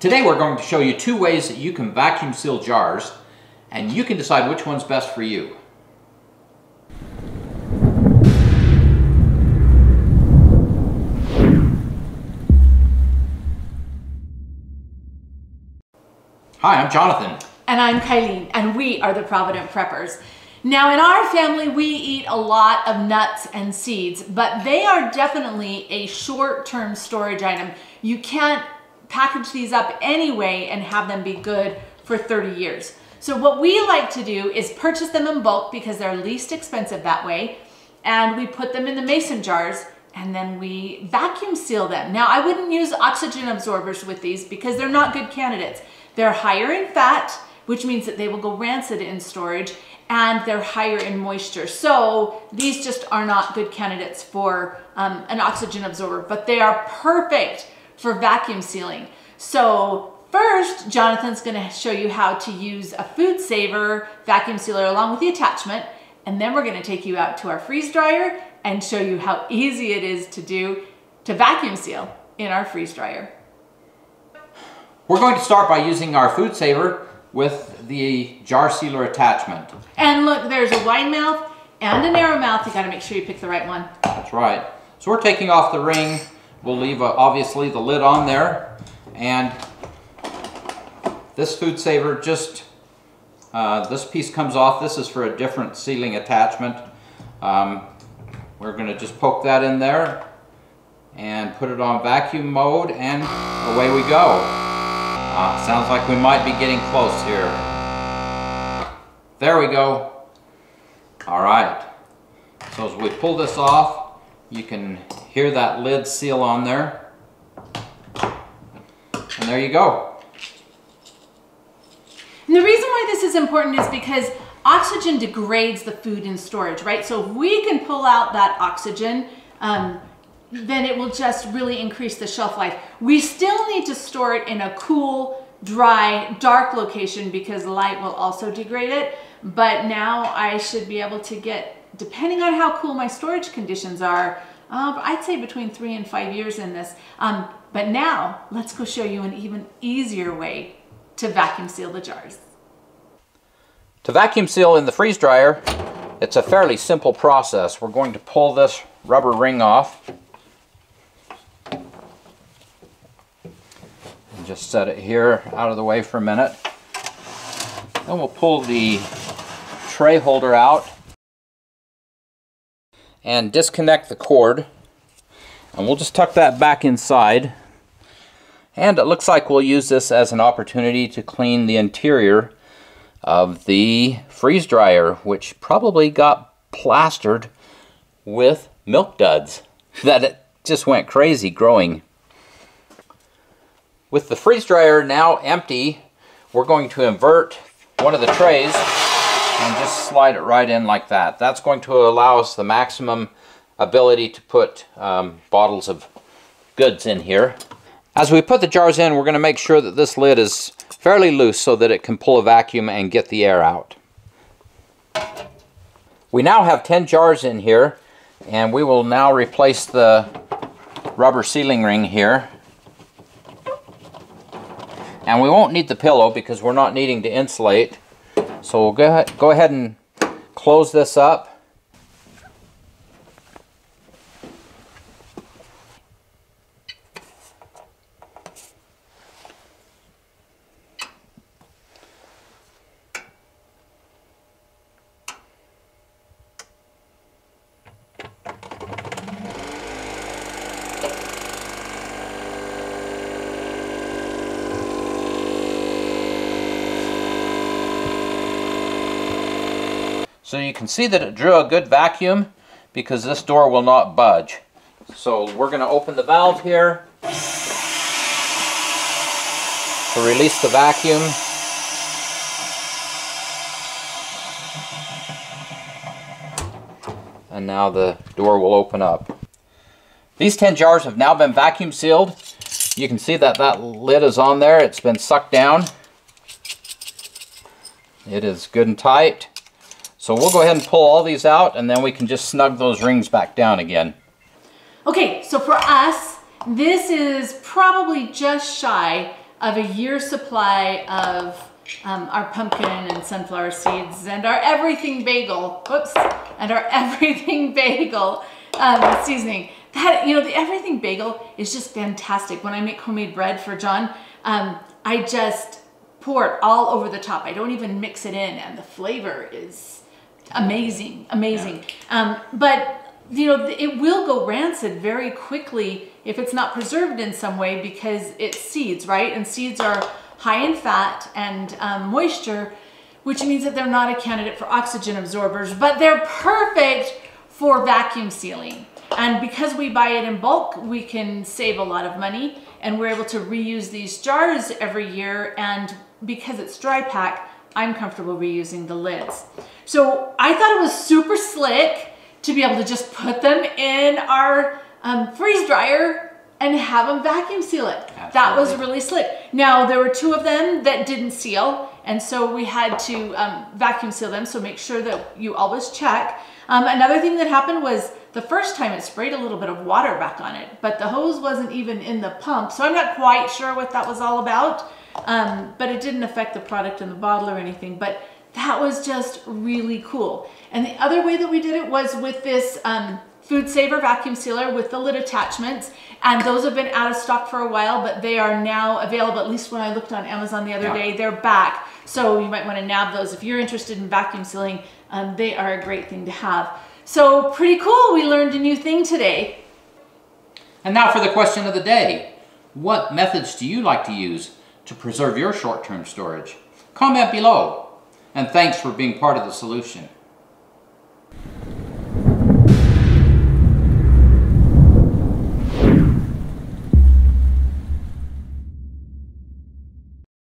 Today we're going to show you two ways that you can vacuum seal jars and you can decide which one's best for you. Hi, I'm Jonathan. And I'm Kylene, and we are the Provident Preppers. Now, in our family, we eat a lot of nuts and seeds, but they are definitely a short-term storage item. You can't package these up anyway and have them be good for 30 years. So what we like to do is purchase them in bulk because they're least expensive that way, and we put them in the mason jars and then we vacuum seal them. Now, I wouldn't use oxygen absorbers with these because they're not good candidates. They're higher in fat, which means that they will go rancid in storage, and they're higher in moisture. So these just are not good candidates for um, an oxygen absorber, but they are perfect for vacuum sealing. So first, Jonathan's gonna show you how to use a FoodSaver vacuum sealer along with the attachment, and then we're gonna take you out to our freeze dryer and show you how easy it is to do to vacuum seal in our freeze dryer. We're going to start by using our FoodSaver with the jar sealer attachment. And look, there's a wide mouth and a narrow mouth. You gotta make sure you pick the right one. That's right. So we're taking off the ring. We'll leave, uh, obviously, the lid on there. And this FoodSaver just, uh, this piece comes off. This is for a different sealing attachment. Um, we're gonna just poke that in there and put it on vacuum mode and away we go. Uh, sounds like we might be getting close here. There we go. All right. So as we pull this off, you can hear that lid seal on there. And there you go. And the reason why this is important is because oxygen degrades the food in storage, right? So if we can pull out that oxygen, um, then it will just really increase the shelf life. We still need to store it in a cool, dry, dark location because light will also degrade it. But now I should be able to get, depending on how cool my storage conditions are, uh, I'd say between three and five years in this. Um, but now let's go show you an even easier way to vacuum seal the jars. To vacuum seal in the freeze dryer, it's a fairly simple process. We're going to pull this rubber ring off. And just set it here out of the way for a minute. Then we'll pull the tray holder out and disconnect the cord. And we'll just tuck that back inside. And it looks like we'll use this as an opportunity to clean the interior of the freeze dryer, which probably got plastered with milk duds that it just went crazy growing. With the freeze dryer now empty, we're going to invert one of the trays and just slide it right in like that. That's going to allow us the maximum ability to put um, bottles of goods in here. As we put the jars in, we're going to make sure that this lid is fairly loose so that it can pull a vacuum and get the air out. We now have 10 jars in here and we will now replace the rubber sealing ring here. And we won't need the pillow because we're not needing to insulate. So we'll go ahead, go ahead and close this up. So you can see that it drew a good vacuum because this door will not budge. So we're going to open the valve here to release the vacuum. And now the door will open up. These 10 jars have now been vacuum sealed. You can see that that lid is on there. It's been sucked down. It is good and tight. So we'll go ahead and pull all these out and then we can just snug those rings back down again. Okay, so for us, this is probably just shy of a year's supply of um, our pumpkin and sunflower seeds and our everything bagel, whoops, and our everything bagel um, seasoning. That, you know, the everything bagel is just fantastic. When I make homemade bread for John, um, I just pour it all over the top. I don't even mix it in and the flavor is amazing, amazing. Um, but you know, it will go rancid very quickly if it's not preserved in some way because it's seeds, right? And seeds are high in fat and um, moisture, which means that they're not a candidate for oxygen absorbers, but they're perfect for vacuum sealing. And because we buy it in bulk, we can save a lot of money and we're able to reuse these jars every year. And because it's dry pack, I'm comfortable reusing the lids. So I thought it was super slick to be able to just put them in our um, freeze dryer and have them vacuum seal it. Absolutely. That was really slick. Now there were two of them that didn't seal and so we had to um, vacuum seal them. So make sure that you always check. Um, another thing that happened was the first time it sprayed a little bit of water back on it, but the hose wasn't even in the pump. So I'm not quite sure what that was all about, um, but it didn't affect the product in the bottle or anything. But that was just really cool. And the other way that we did it was with this um, FoodSaver vacuum sealer with the lid attachments. And those have been out of stock for a while, but they are now available. At least when I looked on Amazon the other yeah. day, they're back. So you might want to nab those. If you're interested in vacuum sealing, um, they are a great thing to have. So pretty cool. We learned a new thing today. And now for the question of the day. What methods do you like to use to preserve your short-term storage? Comment below. And thanks for being part of the solution.